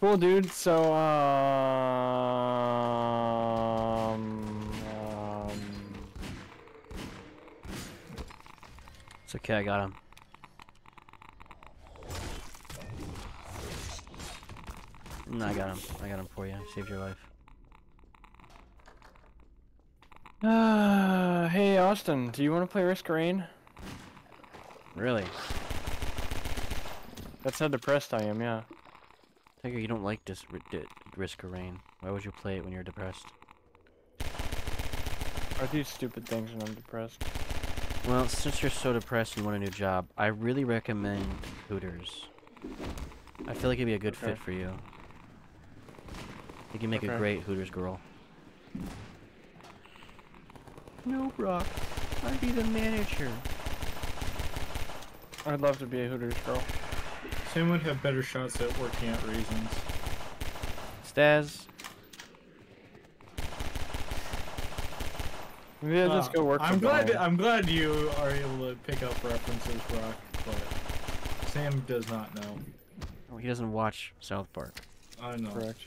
Cool, dude. So, um, um, It's okay, I got him. No, I got him. I got him for you. Saved your life. uh, hey, Austin, do you want to play Risk of Rain? Really? That's how depressed I am, yeah. Tiger, you don't like this Risk of Rain. Why would you play it when you're depressed? I do stupid things when I'm depressed. Well, since you're so depressed and want a new job, I really recommend Hooters. I feel like it'd be a good Okay. fit for you. You can make a great Hooters girl. No, Brock. I'd be the manager. I'd love to be a Hooters girl. Sam would have better shots at working out Raisins. Staz, Maybe I'll just Uh, go work. I'm glad. Brian. I'm glad you are able to pick up references, Brock. But Sam does not know. oh, he doesn't watch South Park. I know. Correct.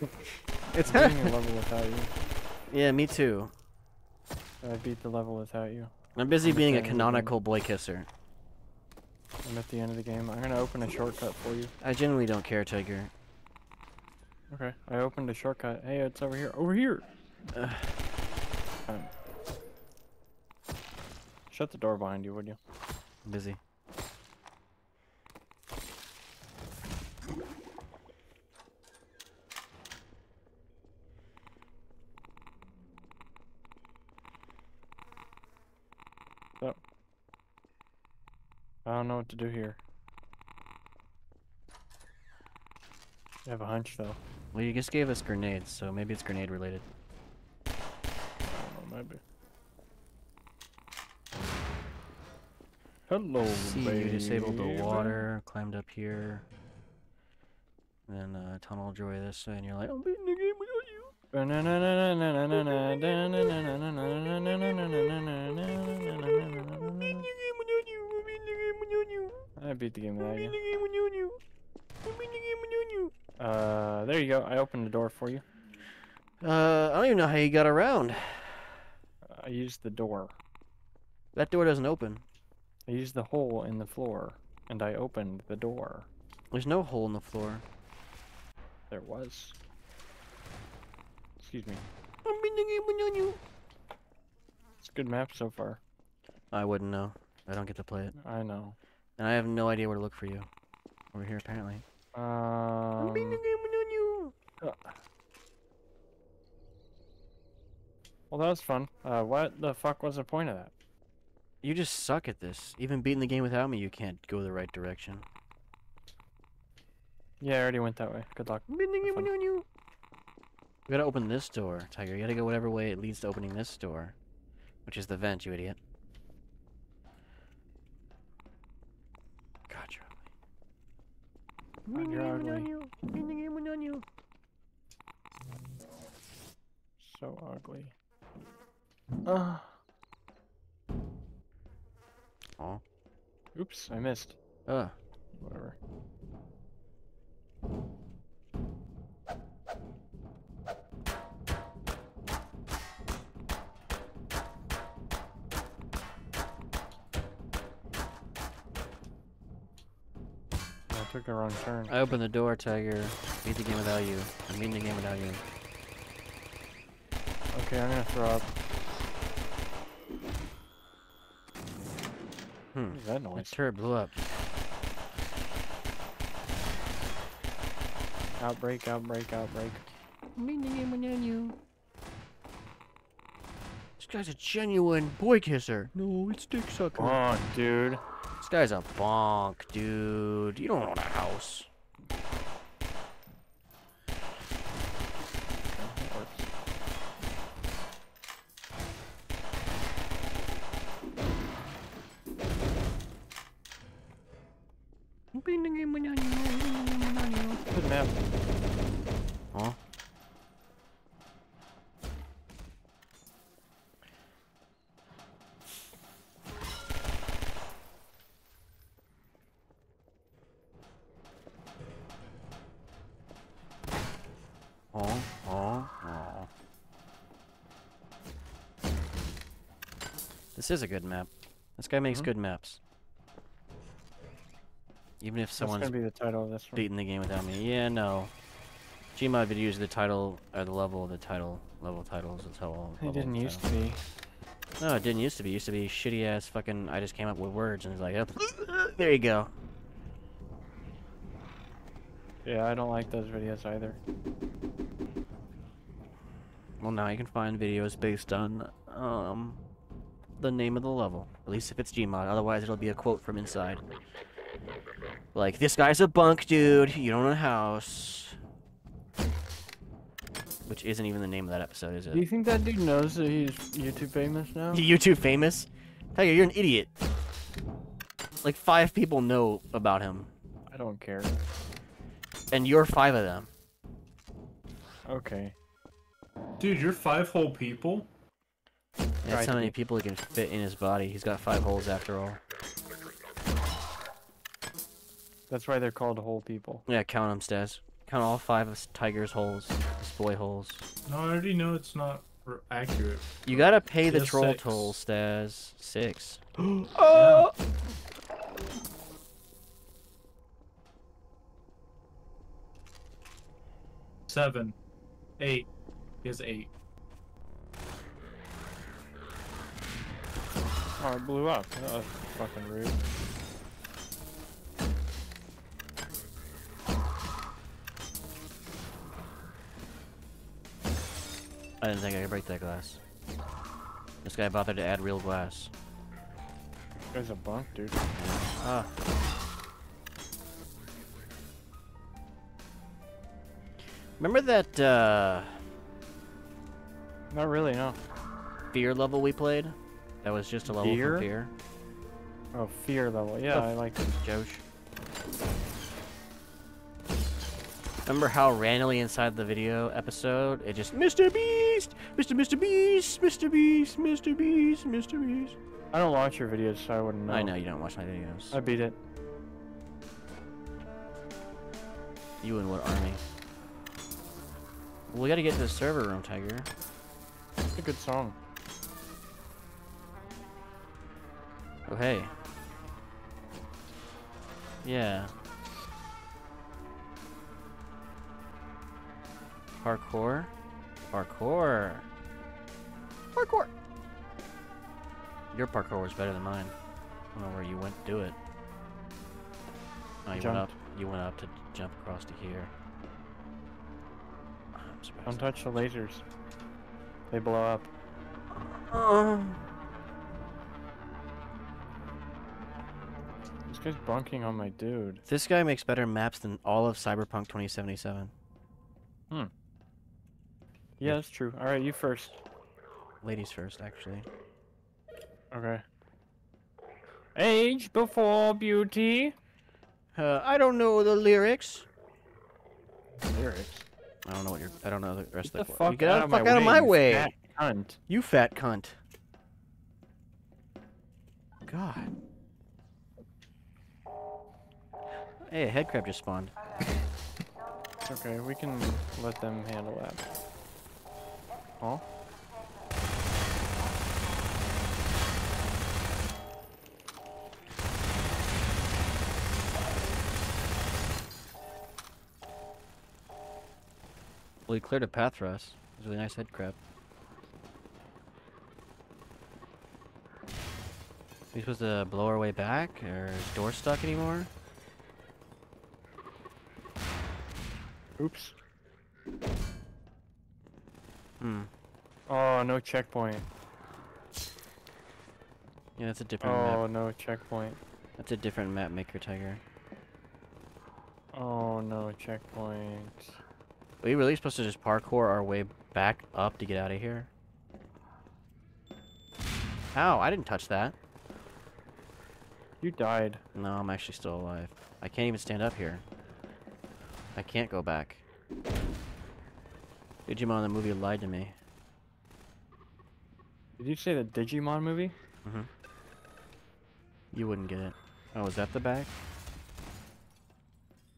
It's I'm a level without you. yeah, me too. I beat the level without you. I'm busy I'm being a okay with them. canonical boy kisser. I'm at the end of the game. I'm gonna open a shortcut for you. I genuinely don't care, Tiger. Okay. I opened a shortcut. Hey, it's over here. Over here. Um, shut the door behind you, would you? I'm busy. I don't know what to do here. I have a hunch though. Well, you just gave us grenades, so maybe it's grenade related. I don't know, maybe. Hello, See, you disabled the water, climbed up here, then uh, tunnel joy this way, and you're like, I'm beating the game without you. I beat the game without you. Uh, there you go. I opened the door for you. Uh, I don't even know how you got around. I used the door. That door doesn't open. I used the hole in the floor, and I opened the door. There's no hole in the floor. There was. Excuse me. It's a good map so far. I wouldn't know. I don't get to play it. I know. And I have no idea where to look for you. Over here, apparently. Um, game without you. well, that was fun. Uh, what the fuck was the point of that? You just suck at this. Even beating the game without me, you can't go the right direction. Yeah, I already went that way. Good luck. Beating the game Fun. without you. We gotta open this door, Tiger. You gotta go whatever way it leads to opening this door. Which is the vent, you idiot. God, you're ugly. God, you're ugly. Beating the game without you. So ugly. Uh, Aw. oops, I missed. Uh, Whatever. Took the wrong turn. I opened the door, Tiger. Beat the game without you. I'm beating the game without you. Okay, I'm gonna throw up. Hmm. What is that My noise? turret blew up. Outbreak, outbreak, outbreak. Beating the game without you. This guy's a genuine boy kisser. No, it's dick sucker. Come on, dude. Guy's a bonk, dude. You don't own a house. This is a good map. This guy makes Mhm. good maps. Even if That's someone's gonna be the title of this one. beating the game without me. Yeah, no. Gmod videos the title or the level of the title level titles. That's how all. It didn't used to be. No, it didn't used to be. It used to be shitty ass fucking. I just came up with words and it's like, oh, there you go. Yeah, I don't like those videos either. Well, now you can find videos based on um the name of the level. At least if it's Gmod. Otherwise, it'll be a quote from inside. Like, this guy's a bunk, dude. You don't own a house. Which isn't even the name of that episode, is it? Do you think that dude knows that he's YouTube famous now? YouTube famous? Tiger, you're an idiot. Like, five people know about him. I don't care. And you're five of them. Okay. Dude, you're five whole people. That's Right. how many people he can fit in his body. He's got five holes after all. That's why they're called whole people. Yeah, count them, Staz. Count all five of Tiger's holes. His boy holes. No, I already know it's not r- accurate. You gotta pay the Just troll six. toll, Staz. Six. Oh! Seven. Eight. Is eight. Oh, it blew up. That was fucking rude. I didn't think I could break that glass. This guy bothered to add real glass. There's a bunk, dude. Ah. Remember that uh, Not really, no. fear level we played? That was just a level Fear? from fear. Oh, fear level. Yeah, The I like it. Josh. Remember how randomly inside the video episode it just Mr. Beast, Mr. Mr. Beast, Mr. Beast, Mr. Beast, Mr. Beast. I don't watch your videos, so I wouldn't know. I know you don't watch my videos. I beat it. You in what army? We gotta get to the server room, Tiger. It's a good song. Oh hey. Yeah. Parkour? Parkour. Parkour. Your parkour was better than mine. I don't know where you went to do it. Oh, you went up. Jumped. You went up to jump across to here. Don't touch the lasers. They blow up. Um, guy's bunking on my dude. this guy makes better maps than all of Cyberpunk 2077. Hmm. Yeah, that's true. All right, you first. Ladies first, actually. Okay. Age before beauty. Uh, I don't know the lyrics. Lyrics. I don't know what you're. I don't know the rest Get the of the. fuck you get out fuck my out of way, my way. fat cunt. You fat cunt. God. Hey, a head crab just spawned. Okay. We can let them handle that. Oh. Well, he cleared a path for us. It was a really nice head crab. we supposed to blow our way back, or is door stuck anymore? Oops. Hmm. Oh, no checkpoint. Yeah, that's a different Oh, map. no checkpoint. That's a different map maker, Tiger. Oh, no checkpoint. Are we really supposed to just parkour our way back up to get out of here? Ow, I didn't touch that. You died. No, I'm actually still alive. I can't even stand up here. I can't go back. Digimon the movie lied to me. Did you say the Digimon movie? Mm-hmm. You wouldn't get it. Oh, is that the back?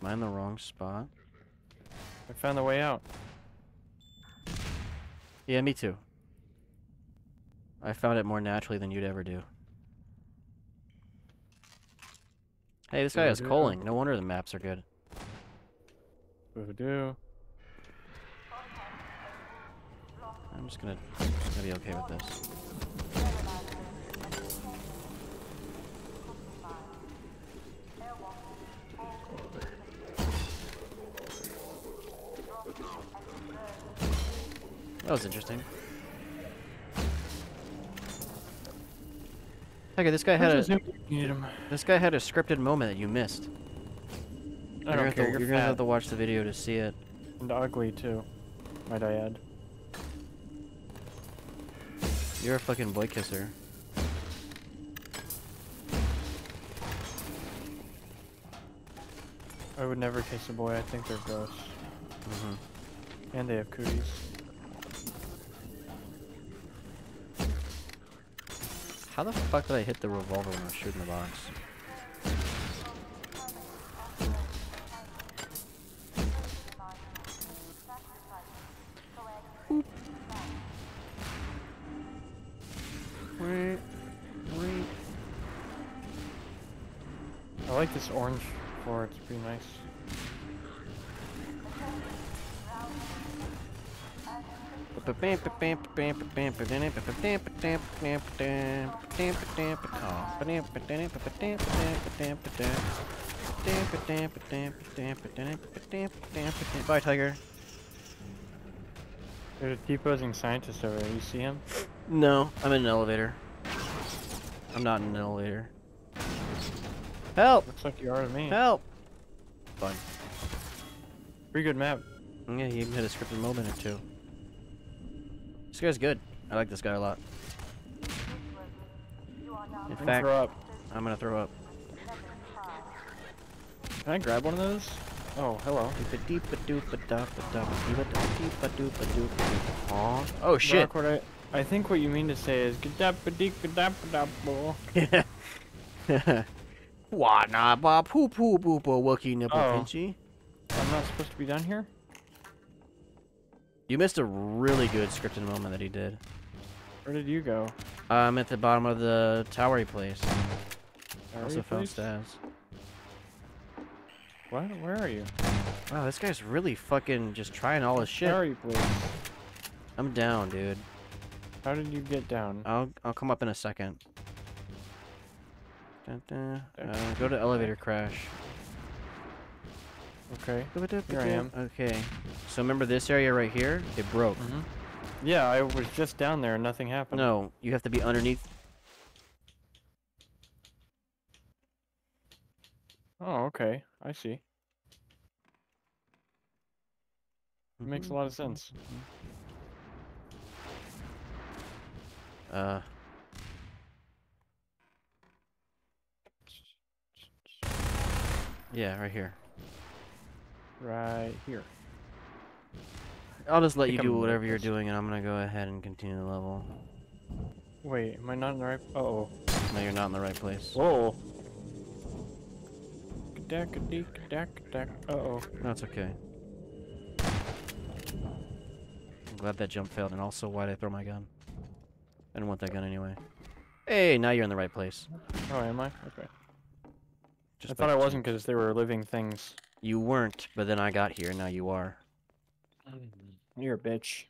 Am I in the wrong spot? I found the way out. Yeah, me too. I found it more naturally than you'd ever do. Hey, this guy has calling. No wonder the maps are good. Voodoo. I'm just gonna, gonna be okay with this. That was interesting. Okay, this guy had a this guy had a scripted moment that you missed. I you're don't gonna have care. to, You're, you're gonna have to watch the video to see it. and ugly too. Might I add? You're a fucking boy kisser. I would never kiss a boy. I think they're gross. hmm And they have cooties. How the fuck did I hit the revolver when I was shooting the box? Like this orange floor. It's pretty nice. Bye, Tiger. There's a deposing scientist over there. You see him? No, I'm in an elevator. I'm not in an elevator. Help! Looks like you are to me. Help! Fun. Pretty good map. Yeah, he even had a scripted moment or two. This guy's good. I like this guy a lot. In Don't fact, throw up. I'm gonna throw up. Can I grab one of those? Oh, hello. Aw. Oh shit! Rock, I, I think what you mean to say is gadappadee-gadappadapple. Wana ba poo poo boo boo wookie nipple Oh. pinchy. I'm not supposed to be down here? You missed a really good scripted moment that he did. Where did you go? I'm at the bottom of the towery place. Are also you, found stabs. What? Where are you? Wow, this guy's really fucking just trying all his shit. Where are you, please? I'm down, dude. How did you get down? I'll I'll come up in a second. Dun, dun. Uh, go to elevator crash. Okay. Here I am. Okay. So remember this area right here? It broke. Mm-hmm. Yeah, I was just down there and nothing happened. No, you have to be underneath. Oh, okay. I see. it Makes a lot of sense. Uh. Yeah, right here. Right here. I'll just let you do in the right whatever you're doing, and I'm gonna go ahead and continue the level. Wait, am I not in the right? Uh oh. No, you're not in the right place. Whoa. Kadak, kadik, kadak, kadak. Uh oh. That's okay. I'm glad that jump failed, and also why did I throw my gun? I didn't want that gun anyway. Hey, now you're in the right place. Oh, am I? Okay. Just I thought by I wasn't because they were living things. You weren't, but then I got here, now you are. Mm-hmm. You're a bitch.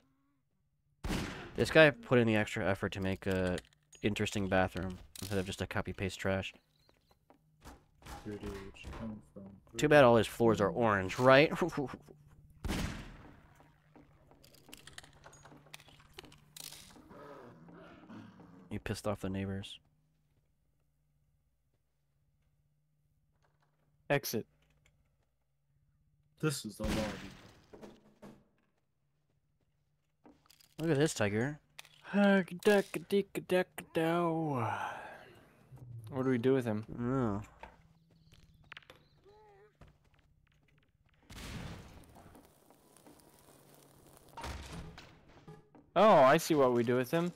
This guy put in the extra effort to make a interesting bathroom instead of just a copy paste trash. Where did you come from? Too bad all his floors are orange, right? you pissed off the neighbors. Exit. This is the lobby. Look at this tiger. Kadak, kadik, kadak, kadow. What do we do with him? Oh. Oh, I see what we do with him.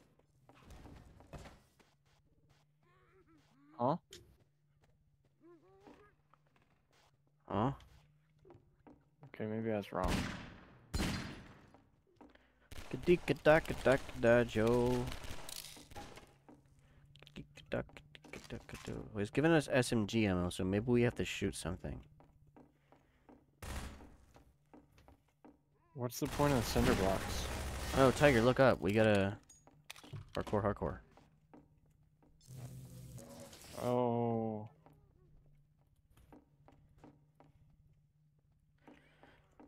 Huh? Huh? Okay, maybe I was wrong. Joe. duck, duck, duck, duck. Well, he's giving us SMG ammo, so maybe we have to shoot something. What's the point of the cinder blocks? Oh, Tiger, look up. We gotta hardcore, hardcore. Oh.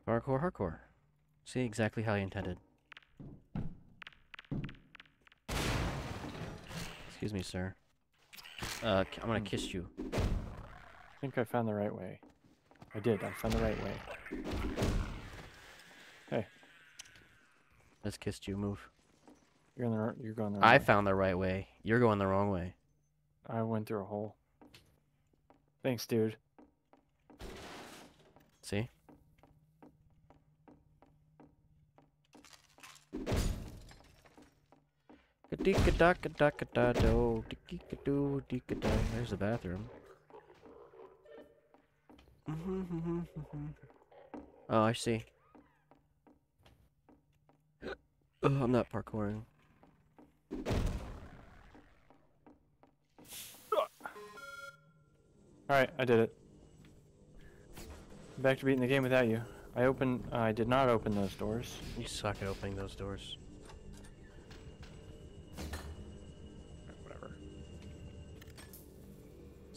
Hardcore, hardcore. See exactly how he intended. Excuse me, sir. Uh, I'm gonna Hmm. kiss you. I think I found the right way. I did. I found the right way. Hey. Let's kiss you. Move. You're in the. You're going the. Right I way. found the right way. You're going the wrong way. I went through a hole. Thanks, dude. See? Ka-dee-ka-da-ka-da-ka-da-do, dee-ka-doo, dee-ka-da. There's the bathroom. Mm-hmm, mm-hmm, mm-hmm, oh, I see. Oh, I'm not parkouring. All right, I did it. Back to beating the game without you. I opened. I did not open those doors. You suck at opening those doors.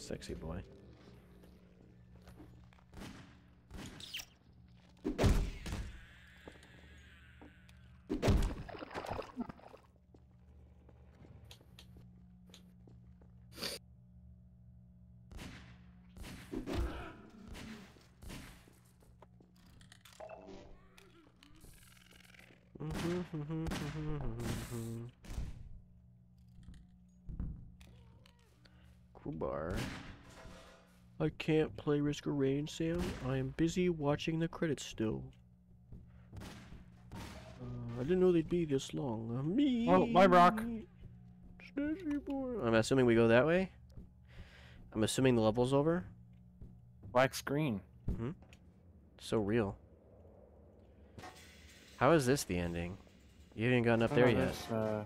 Sexy boy. Crowbar. I can't play Risk of Rain, Sam. I am busy watching the credits still. Uh, I didn't know they'd be this long. Uh, me. Oh, bye, Brock. I'm assuming we go that way. I'm assuming the level's over. Black screen. Mhm. So real. How is this the ending? You haven't gotten up there yet. Uh,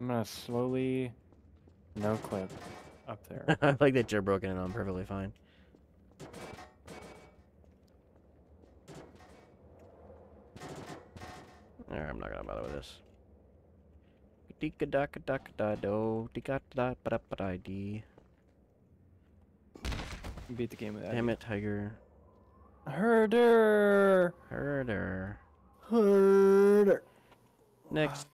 I'm gonna slowly, no clip, up there. I like that you're broken and I'm perfectly fine. Alright, I'm not gonna bother with this. Beat the game with that. Damn it, Tiger. Herder. Herder. Herder. Next